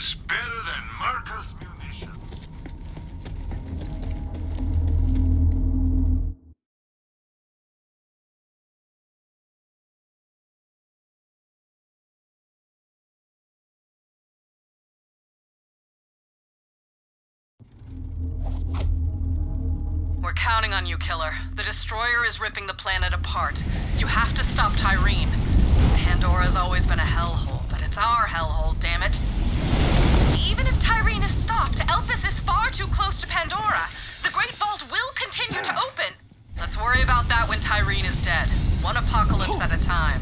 Better than Marcus munitions. We're counting on you, Killer. The Destroyer is ripping the planet apart. You have to stop Tyreen. Pandora's always been a hellhole, but it's our hellhole, damn it. Even if Tyreen is stopped, Elpis is far too close to Pandora. The Great Vault will continue to open. Let's worry about that when Tyreen is dead. One apocalypse at a time.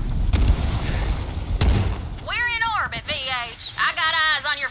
We're in orbit, VH. I got eyes on your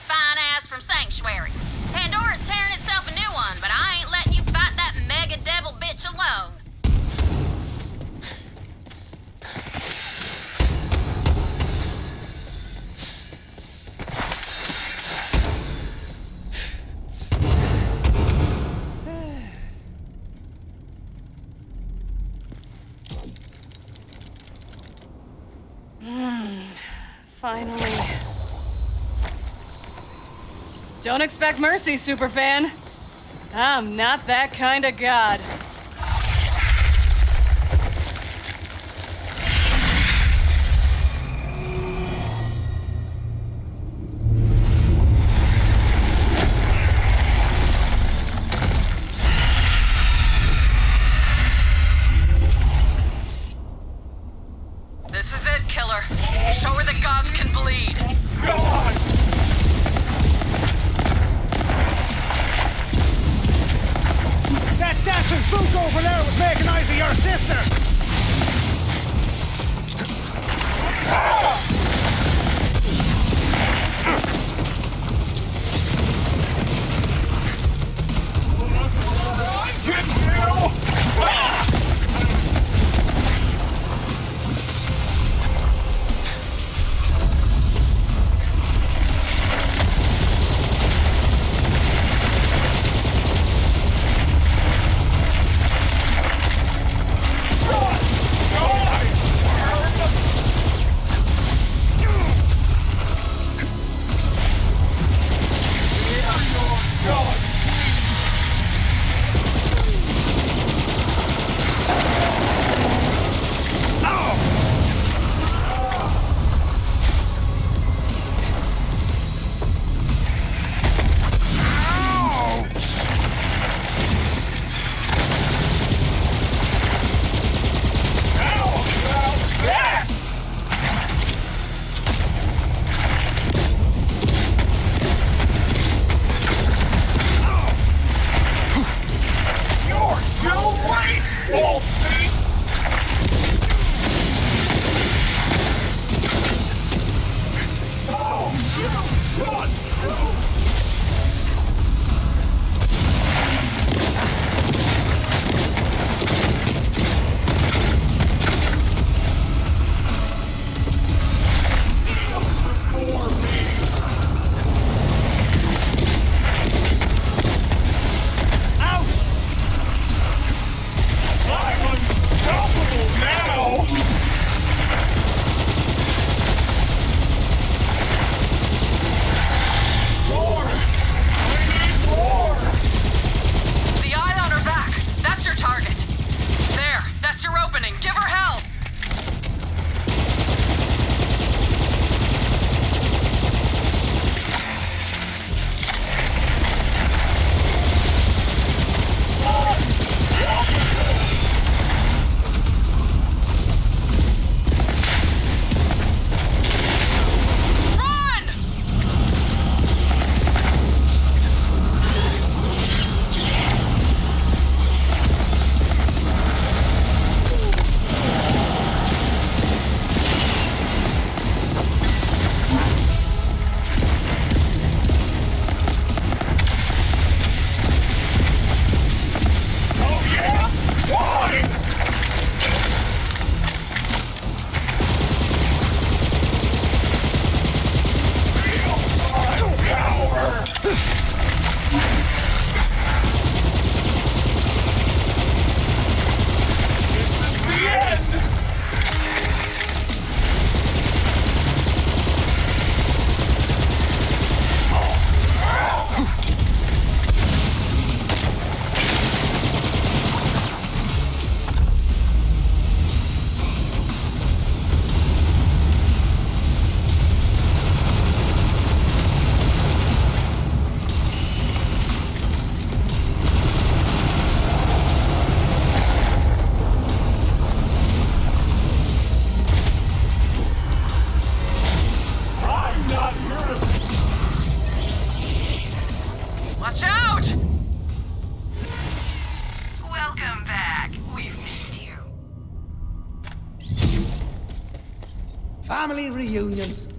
Don't expect mercy, superfan. I'm not that kind of god.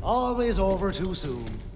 Always over too soon.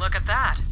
Look at that?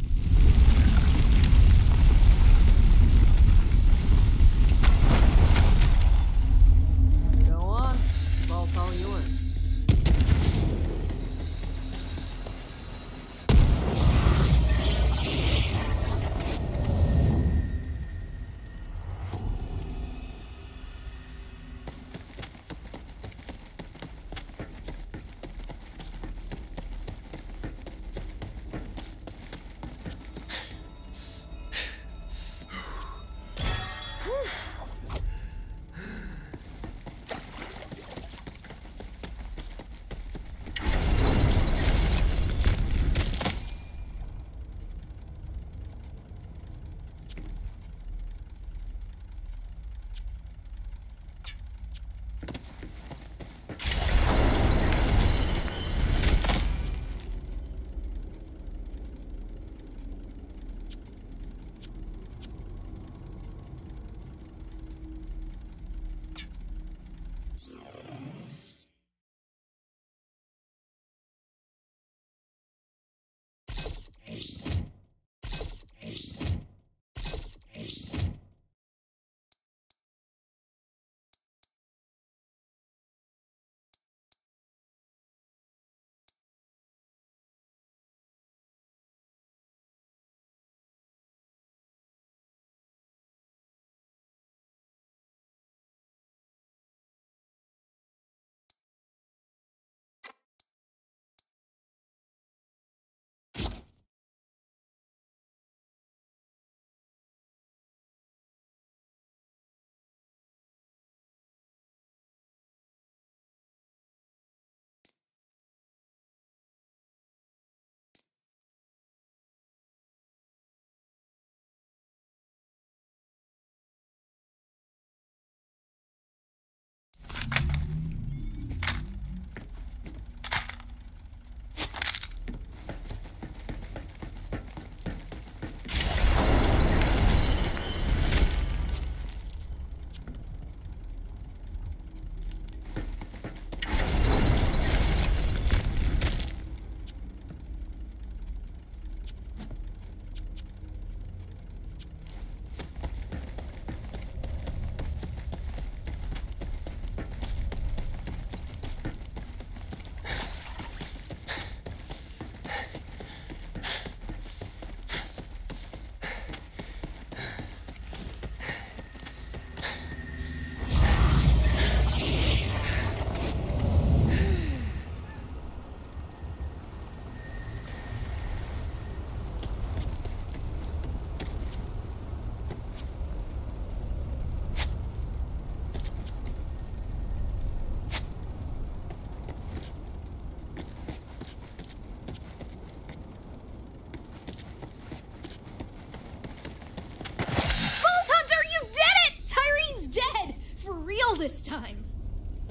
Time.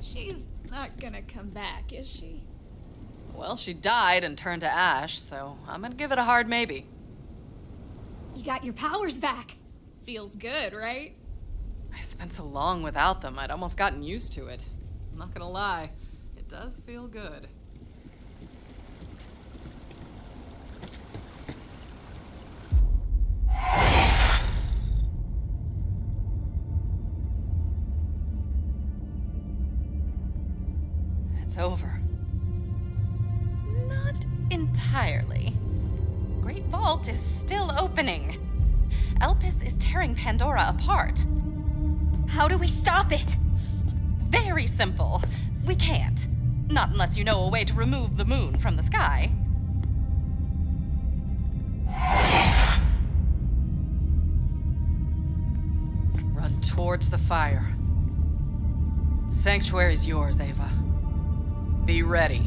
She's not gonna come back, is she? Well, she died and turned to ash, so I'm gonna give it a hard maybe. You got your powers back. Feels good, right? I spent so long without them, I'd almost gotten used to it. I'm not gonna lie, it does feel good. Over. Not entirely. Great Vault is still opening. Elpis is tearing Pandora apart. How do we stop it? Very simple. We can't. Not unless you know a way to remove the moon from the sky. Run towards the fire. Sanctuary's yours, Ava. Be ready.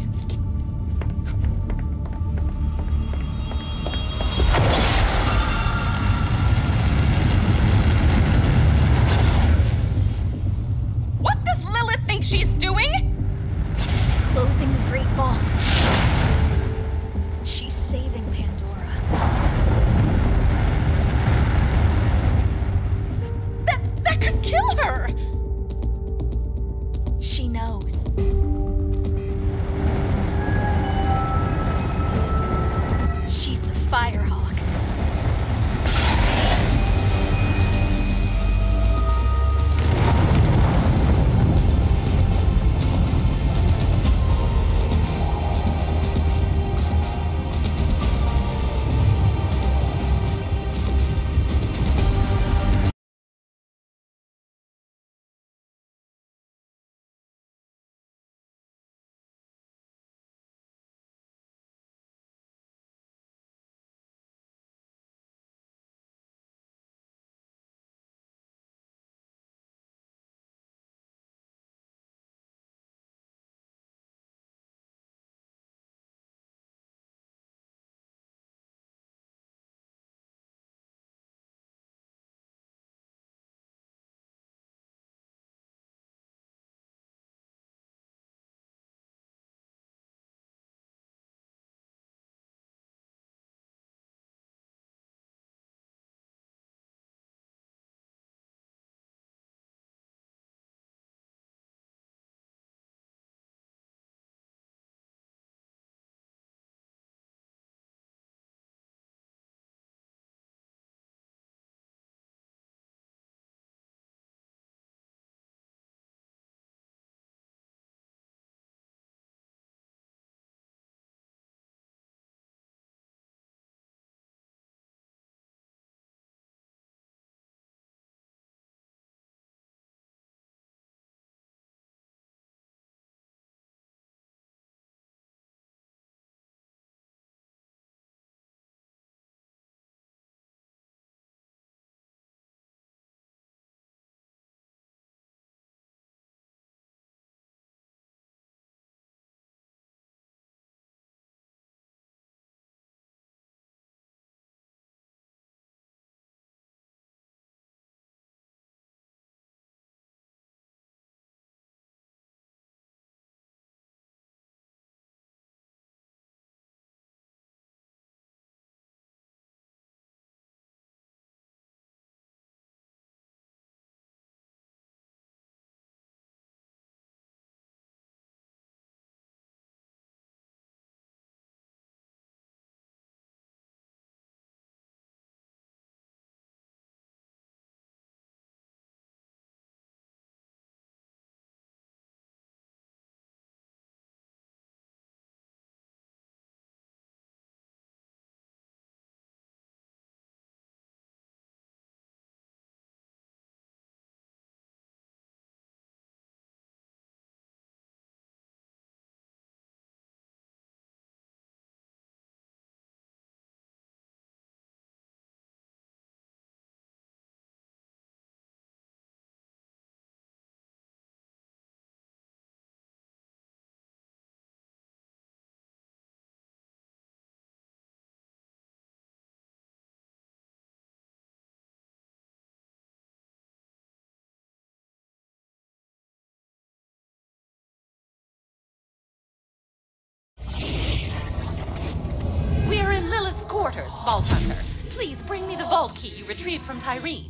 Vault Hunter. Please bring me the vault key you retrieved from Tyreen.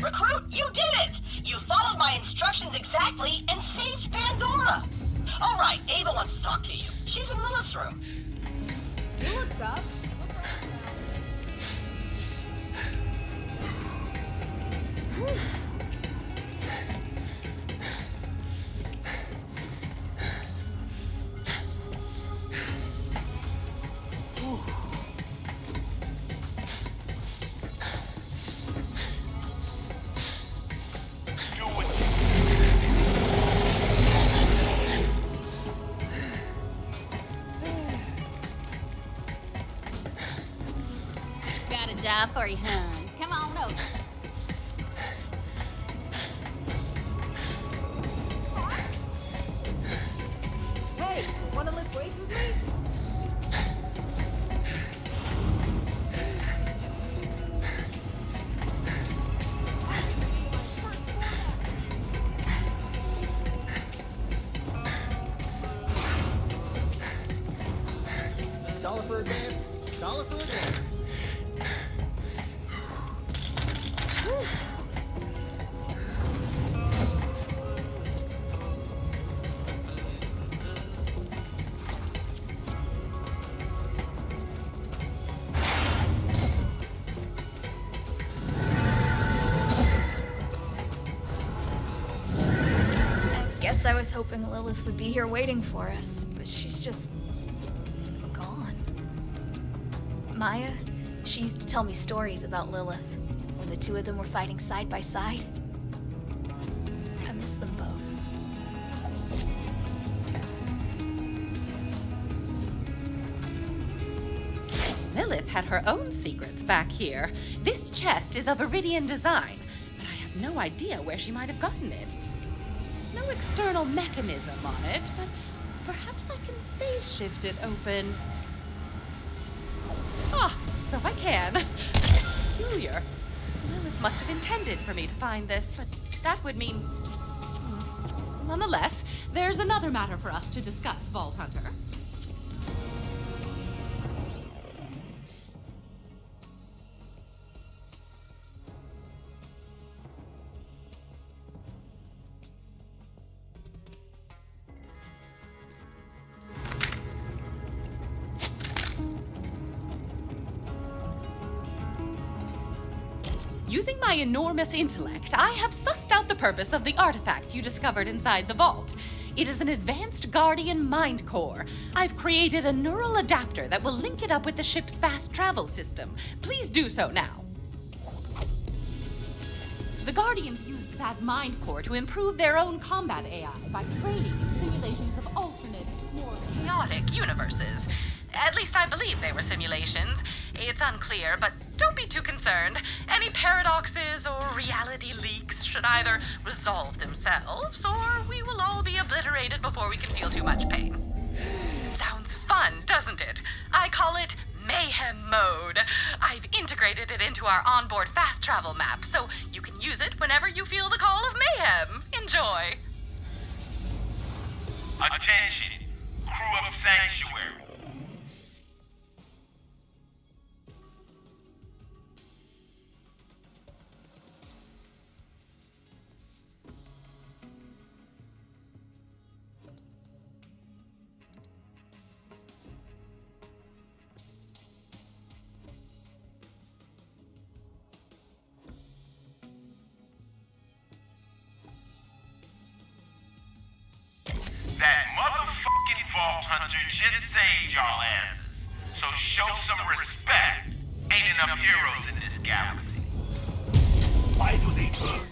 Recruit, you did it! You followed my instructions exactly and saved Pandora! Alright, Ava wants to talk to you. She's in Lilith's room. What's up? Do a job Guess I was hoping Lilith would be here waiting for us, but she's just gone. Maya, she used to tell me stories about Lilith when the two of them were fighting side by side. I miss them both. Lilith had her own secrets back here. This chest is of Eridian design, but I have no idea where she might have gotten it. No external mechanism on it, but perhaps I can phase shift it open. Ah, so I can. Peculiar. Lilith must have intended for me to find this, but that would mean. Hmm. Nonetheless, there's another matter for us to discuss, Vault Hunter. Using my enormous intellect, I have sussed out the purpose of the artifact you discovered inside the vault. It is an advanced Guardian mind core. I've created a neural adapter that will link it up with the ship's fast travel system. Please do so now. The Guardians used that mind core to improve their own combat AI by training in simulations of alternate, more chaotic universes. At least I believe they were simulations. It's unclear, but don't be too concerned. Any paradoxes or reality leaks should either resolve themselves or we will all be obliterated before we can feel too much pain. Sounds fun, doesn't it? I call it Mayhem Mode. I've integrated it into our onboard fast travel map, so you can use it whenever you feel the call of mayhem. Enjoy. Attention, crew of Sanctuary. That motherfucking Vault Hunter just saved y'all ass. So show some respect. Ain't enough heroes in this galaxy. Why do they burn?